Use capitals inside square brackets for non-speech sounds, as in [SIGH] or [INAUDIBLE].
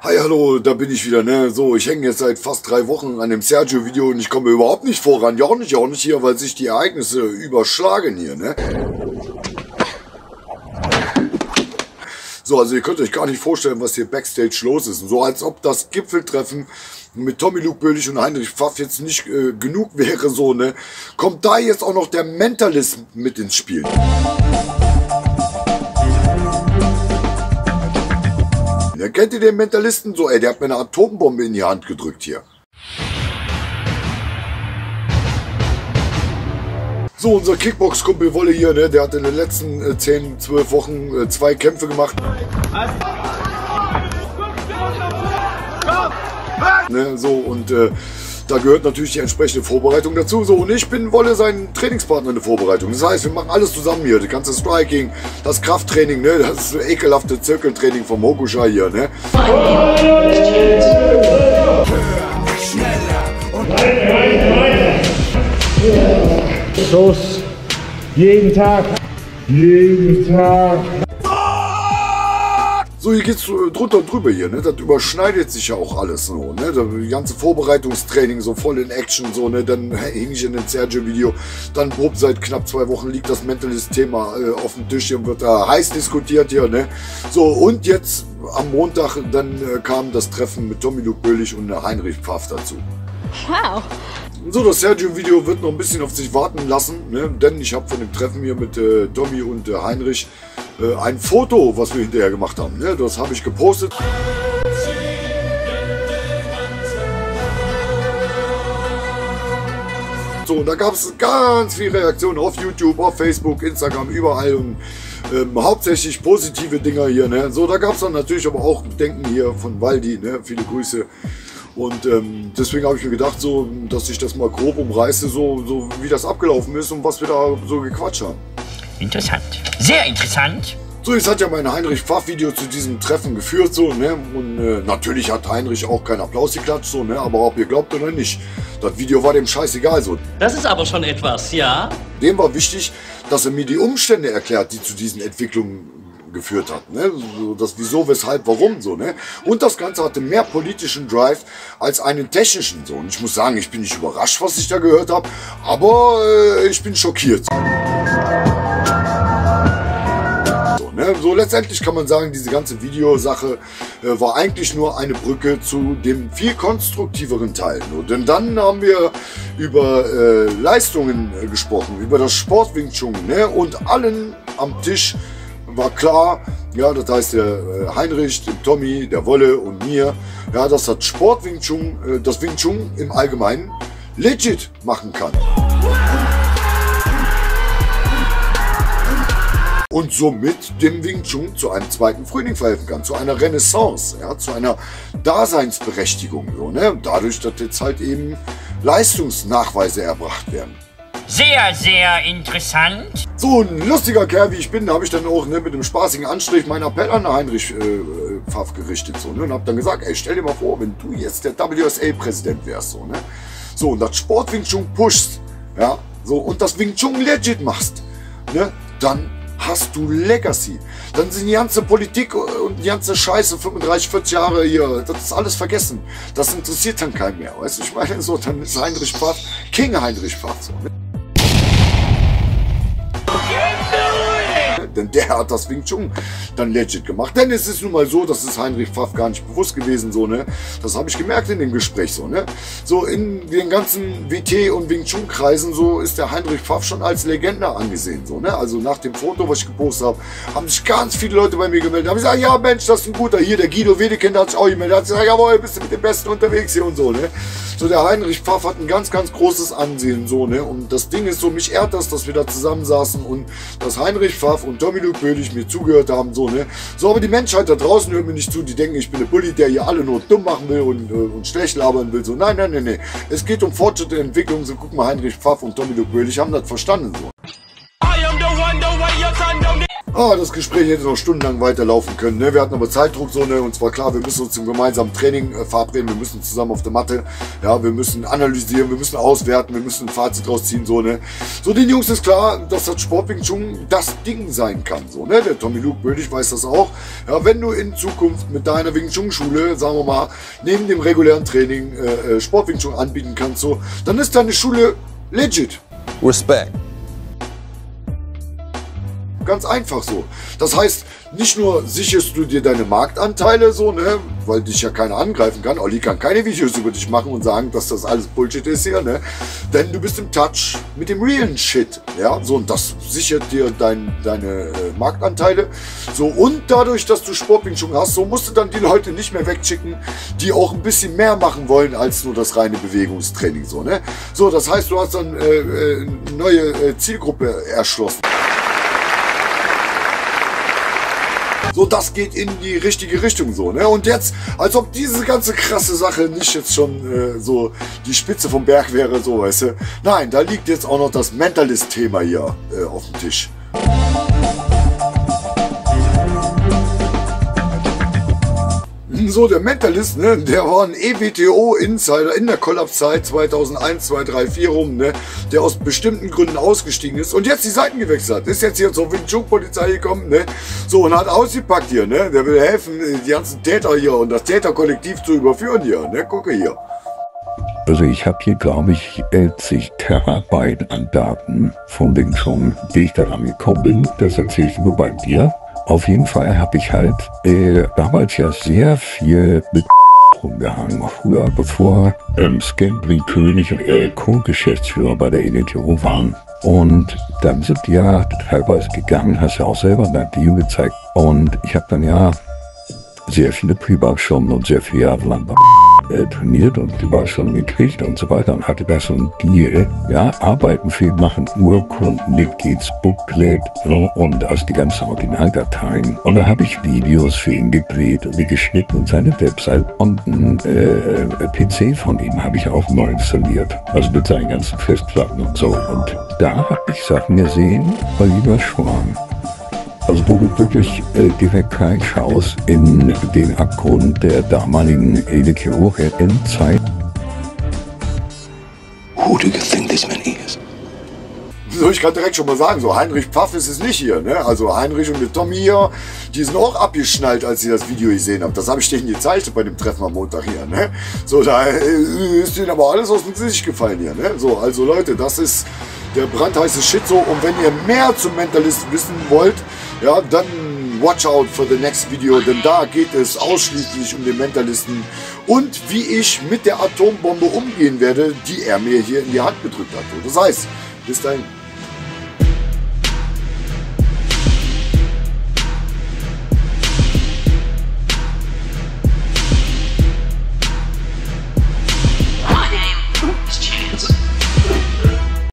Hi, hallo, da bin ich wieder, ne? So, ich hänge jetzt seit fast drei Wochen an dem Sergio-Video und ich komme überhaupt nicht voran. Ja, auch nicht, ja, auch nicht hier, weil sich die Ereignisse überschlagen hier, ne? So, also ihr könnt euch gar nicht vorstellen, was hier Backstage los ist. So als ob das Gipfeltreffen mit Tommy Luke Böhlich und Heinrich Pfaff jetzt nicht äh, genug wäre, so, ne? Kommt da jetzt auch noch der Mentalist mit ins Spiel. Ja, kennt ihr den Mentalisten so? Ey, der hat mir eine Atombombe in die Hand gedrückt hier. So, unser Kickbox-Kumpel Wolle hier, ne, der hat in den letzten äh, 10, 12 Wochen äh, zwei Kämpfe gemacht. Ne, so, und äh, da gehört natürlich die entsprechende Vorbereitung dazu. So, und ich bin Wolle sein Trainingspartner in der Vorbereitung. Das heißt, wir machen alles zusammen hier. Das ganze Striking, das Krafttraining, ne? Das ekelhafte Zirkeltraining vom Hokusha hier, ne? Schuss. Jeden Tag. Jeden Tag. So, hier geht's äh, drunter und drüber hier, ne? Das überschneidet sich ja auch alles so, ne? Das ganze Vorbereitungstraining so voll in Action, so, ne? Dann [LAUGHS] hing ich in dem Sergio-Video. Dann grob seit knapp zwei Wochen liegt das Mentalist-Thema äh, auf dem Tisch hier und wird da heiß diskutiert hier, ne? So, und jetzt am Montag, dann äh, kam das Treffen mit Tommy Luke Böhlich und Heinrich Pfaff dazu. Wow. So, das Sergio-Video wird noch ein bisschen auf sich warten lassen, ne? denn ich habe von dem Treffen hier mit äh, Tommy und äh, Heinrich äh, ein Foto, was wir hinterher gemacht haben. Ne? Das habe ich gepostet. So, und da gab es ganz viele Reaktionen auf YouTube, auf Facebook, Instagram, überall und ähm, hauptsächlich positive Dinger hier. Ne? So, da gab es dann natürlich aber auch Denken hier von Waldi, ne? viele Grüße. Und ähm, deswegen habe ich mir gedacht, so, dass ich das mal grob umreiße, so, so wie das abgelaufen ist und was wir da so gequatscht haben. Interessant. Sehr interessant. So, jetzt hat ja mein Heinrich Pfaff-Video zu diesem Treffen geführt, so, ne? Und äh, natürlich hat Heinrich auch keinen Applaus geklatscht, so, ne? Aber ob ihr glaubt oder nicht, das Video war dem scheißegal, so. Das ist aber schon etwas, ja? Dem war wichtig, dass er mir die Umstände erklärt, die zu diesen Entwicklungen geführt hat. Ne? So das Wieso, Weshalb, Warum so. Ne? Und das Ganze hatte mehr politischen Drive als einen technischen. So. Und ich muss sagen, ich bin nicht überrascht, was ich da gehört habe, aber äh, ich bin schockiert. So, ne? so letztendlich kann man sagen, diese ganze Videosache äh, war eigentlich nur eine Brücke zu dem viel konstruktiveren Teil. Nur, denn dann haben wir über äh, Leistungen äh, gesprochen, über das Sportwing Chun ne? und allen am Tisch war klar, ja, das heißt der äh, Heinrich, dem Tommy, der Wolle und mir, ja, dass das Sport Wing Chun, äh, das Wing Chun im Allgemeinen legit machen kann. Und somit dem Wing Chun zu einem zweiten Frühling verhelfen kann, zu einer Renaissance, ja, zu einer Daseinsberechtigung. So, ne? Dadurch, dass jetzt halt eben Leistungsnachweise erbracht werden. Sehr, sehr interessant. So ein lustiger Kerl wie ich bin, habe ich dann auch ne, mit einem spaßigen Anstrich meinen Appell an Heinrich äh, Pfaff gerichtet. So, ne, und habe dann gesagt, ey, stell dir mal vor, wenn du jetzt der WSA-Präsident wärst. So, ne? so, und das Sport Wing Chun pushst, ja, so, und das Wing Chun legit machst, ne, dann hast du Legacy. Dann sind die ganze Politik und die ganze Scheiße 35, 40 Jahre hier, das ist alles vergessen. Das interessiert dann keinen mehr. Weißt du, ich meine, so, dann ist Heinrich Pfaff King Heinrich Pfaff. So, ne? Denn der hat das Wing Chun dann legit gemacht. Denn es ist nun mal so, das ist Heinrich Pfaff gar nicht bewusst gewesen, so, ne? Das habe ich gemerkt in dem Gespräch, so, ne? So in den ganzen WT und Wing Chun Kreisen, so ist der Heinrich Pfaff schon als Legende angesehen, so, ne? Also nach dem Foto, was ich gepostet habe, haben sich ganz viele Leute bei mir gemeldet, haben gesagt, ja Mensch, das ist ein guter, hier, der Guido Wedekind hat sich auch gemeldet, hat gesagt, jawohl, bist du mit dem Besten unterwegs hier und so, ne? So, der Heinrich Pfaff hat ein ganz, ganz großes Ansehen, so, ne? Und das Ding ist so, mich ehrt das, dass wir da zusammensaßen und dass Heinrich Pfaff und Tommy Luke Böhlich mir zugehört haben, so, ne? So, aber die Menschheit da draußen hört mir nicht zu, die denken, ich bin der Bully, der hier alle nur dumm machen will und, äh, und schlecht labern will, so. Nein, nein, nein, nein. Es geht um Fortschritte, Entwicklung, so, guck mal, Heinrich Pfaff und Tommy Luke Böhlich haben das verstanden, so. Ah, das Gespräch hätte noch stundenlang weiterlaufen können. Ne? Wir hatten aber Zeitdruck so, ne? Und zwar klar, wir müssen uns zum gemeinsamen Training äh, verabreden, wir müssen zusammen auf der Matte, ja, wir müssen analysieren, wir müssen auswerten, wir müssen ein Fazit rausziehen, so, ne? So, den Jungs ist klar, dass das Sport Wing Chun das Ding sein kann, so, ne? Der Tommy Luke Bödig weiß das auch. Ja, wenn du in Zukunft mit deiner Wing Chun Schule, sagen wir mal, neben dem regulären Training äh, äh Sport Chun anbieten kannst, so, dann ist deine Schule legit. Respect. Ganz einfach so. Das heißt, nicht nur sicherst du dir deine Marktanteile so, ne, weil dich ja keiner angreifen kann. Olli kann keine Videos über dich machen und sagen, dass das alles Bullshit ist hier, ne? Denn du bist im Touch mit dem realen Shit, ja? So, und das sichert dir dein, deine äh, Marktanteile. So, und dadurch, dass du Sportwing schon hast, so musst du dann die Leute nicht mehr wegschicken, die auch ein bisschen mehr machen wollen als nur das reine Bewegungstraining, so, ne? So, das heißt, du hast dann äh, äh, neue äh, Zielgruppe erschlossen. So, das geht in die richtige Richtung so, ne? Und jetzt, als ob diese ganze krasse Sache nicht jetzt schon äh, so die Spitze vom Berg wäre, so, weißt du? Nein, da liegt jetzt auch noch das Mentalist-Thema hier äh, auf dem Tisch. So, der Mentalist, ne, der war ein EWTO-Insider in der Kollapszeit 2001, 2, 3, 4 rum, ne, der aus bestimmten Gründen ausgestiegen ist und jetzt die Seiten gewechselt hat. Ist jetzt hier zur Wing Chun-Polizei gekommen, ne, so, und hat ausgepackt hier, ne, der will helfen, die ganzen Täter hier und das Täterkollektiv zu überführen hier, ne, gucke hier. Also ich habe hier, glaube ich, 80 Terabyte an Daten von Wing Chun, die ich daran gekommen bin. Das erzähle ich nur bei dir. Auf jeden Fall habe ich halt äh, damals ja sehr viel mit [LAUGHS] rumgehangen. Früher, bevor ähm, Scantling König und Eric Co-Geschäftsführer bei der EDTO waren. Und dann sind die ja teilweise gegangen, hast ja auch selber dein Video gezeigt. Und ich habe dann ja sehr viele Privatstunden und sehr viele Jahre lang [LAUGHS] äh, trainiert und die war schon gekriegt und so weiter und hatte da ein Deal. Ja, arbeiten viel, machen Urkunden, Mitglieds, Booklet so, und aus die ganzen Originaldateien. Und da habe ich Videos für ihn gedreht und geschnitten und seine Website und ein äh, PC von ihm habe ich auch neu installiert. Also mit seinen ganzen Festplatten und so. Und da habe ich Sachen gesehen, bei lieber Schwan. Also wo du wirklich äh, direkt reinschaust in den Abgrund der damaligen Endzeit. Who do you think this man is? So, ich kann direkt schon mal sagen, so Heinrich Pfaff ist es nicht hier, ne? Also Heinrich und der Tommy hier, die sind auch abgeschnallt, als sie das Video gesehen haben. Das habe ich denen gezeigt bei dem Treffen am Montag hier, ne? So, da äh, ist denen aber alles aus dem Gesicht gefallen hier, ne? So, also Leute, das ist der brandheiße Shit so. Und wenn ihr mehr zum Mentalist wissen wollt, ja, dann watch out for the next video, denn da geht es ausschließlich um den Mentalisten und wie ich mit der Atombombe umgehen werde, die er mir hier in die Hand gedrückt hat. Das heißt, bis dahin.